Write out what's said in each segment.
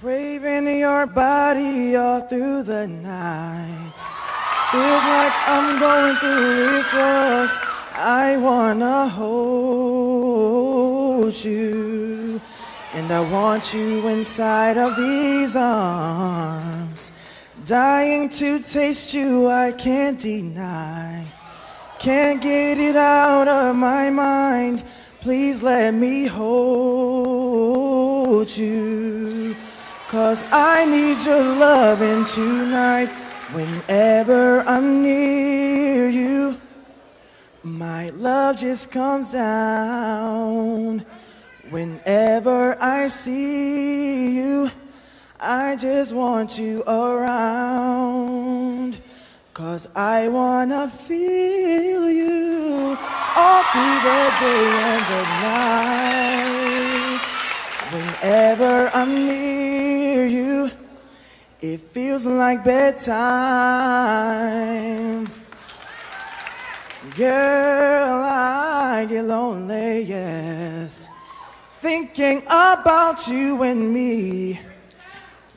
Craving your body all through the night. Feels like I'm going through withdrawals. I wanna hold you. And I want you inside of these arms. Dying to taste you, I can't deny. Can't get it out of my mind. Please let me hold you. Cause I need your loving tonight. Whenever I'm near you, my love just comes down. Whenever I see you, I just want you around. Cause I wanna feel you all through the day and the night. Whenever I'm near it feels like bedtime. Girl, I get lonely, yes. Thinking about you and me.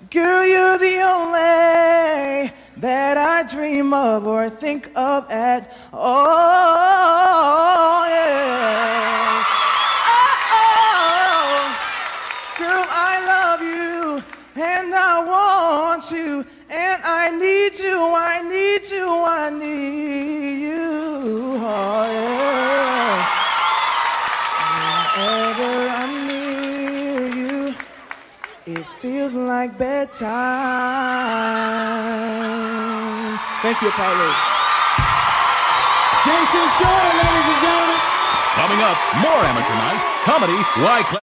Girl, you're the only that I dream of or think of at all. Want you and I need you. I need you. I need you. Oh, yes. Whenever I'm near you, it feels like bedtime. Thank you, Paulo. Jason Shorter, ladies and gentlemen. Coming up, more amateur night comedy. Why?